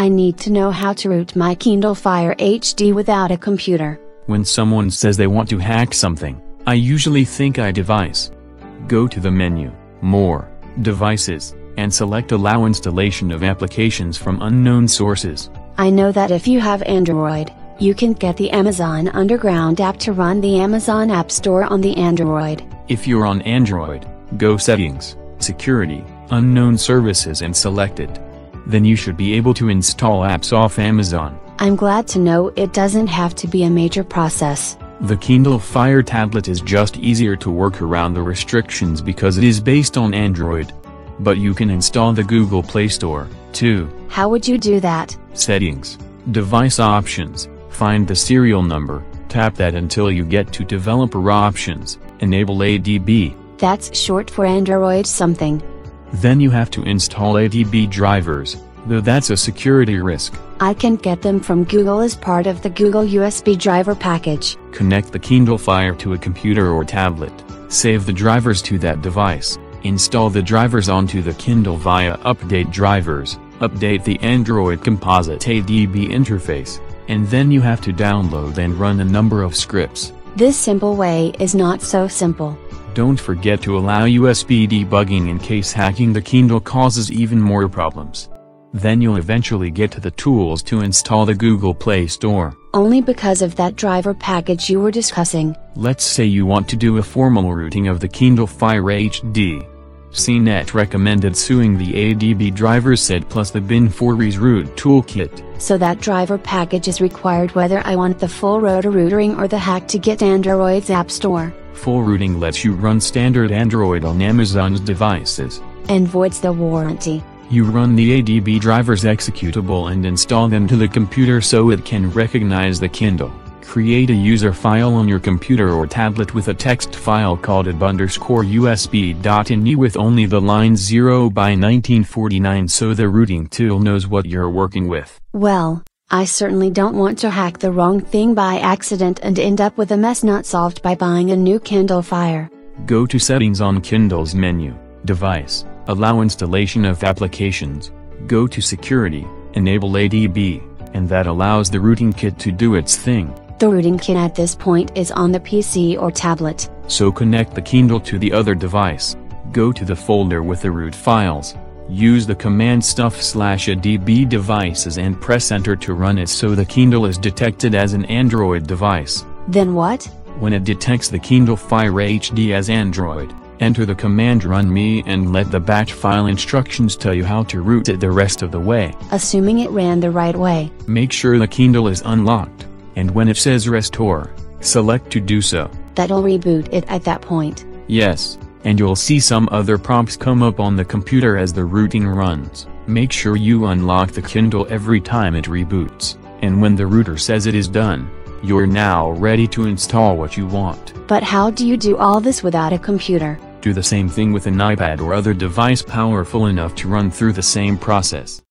I need to know how to root my Kindle Fire HD without a computer. When someone says they want to hack something, I usually think I device. Go to the menu, More, Devices, and select Allow installation of applications from unknown sources. I know that if you have Android, you can get the Amazon Underground app to run the Amazon App Store on the Android. If you're on Android, go Settings, Security, Unknown Services and select it. Then you should be able to install apps off Amazon. I'm glad to know it doesn't have to be a major process. The Kindle Fire tablet is just easier to work around the restrictions because it is based on Android. But you can install the Google Play Store, too. How would you do that? Settings, Device Options, find the serial number, tap that until you get to Developer Options, enable ADB. That's short for Android something. Then you have to install ADB drivers, though that's a security risk. I can get them from Google as part of the Google USB driver package. Connect the Kindle Fire to a computer or tablet, save the drivers to that device, install the drivers onto the Kindle via Update Drivers, update the Android Composite ADB interface, and then you have to download and run a number of scripts. This simple way is not so simple. Don't forget to allow USB debugging in case hacking the Kindle causes even more problems. Then you'll eventually get to the tools to install the Google Play Store. Only because of that driver package you were discussing. Let's say you want to do a formal rooting of the Kindle Fire HD. CNET recommended suing the ADB driver set plus the bin 4 root toolkit. So that driver package is required whether I want the full roto-rooting or the hack to get Android's App Store. Full rooting lets you run standard Android on Amazon's devices. And voids the warranty. You run the ADB drivers executable and install them to the computer so it can recognize the Kindle. Create a user file on your computer or tablet with a text file called ab underscore usb.ini with only the line 0 by 1949 so the rooting tool knows what you're working with. Well, I certainly don't want to hack the wrong thing by accident and end up with a mess not solved by buying a new Kindle Fire. Go to Settings on Kindle's menu, Device, Allow installation of applications, go to Security, Enable ADB, and that allows the rooting kit to do its thing. The rooting kit at this point is on the PC or tablet. So connect the Kindle to the other device. Go to the folder with the root files. Use the command stuff slash adb devices and press enter to run it so the Kindle is detected as an Android device. Then what? When it detects the Kindle Fire HD as Android, enter the command run me and let the batch file instructions tell you how to root it the rest of the way. Assuming it ran the right way. Make sure the Kindle is unlocked and when it says restore, select to do so. That'll reboot it at that point. Yes, and you'll see some other prompts come up on the computer as the rooting runs. Make sure you unlock the Kindle every time it reboots, and when the router says it is done, you're now ready to install what you want. But how do you do all this without a computer? Do the same thing with an iPad or other device powerful enough to run through the same process.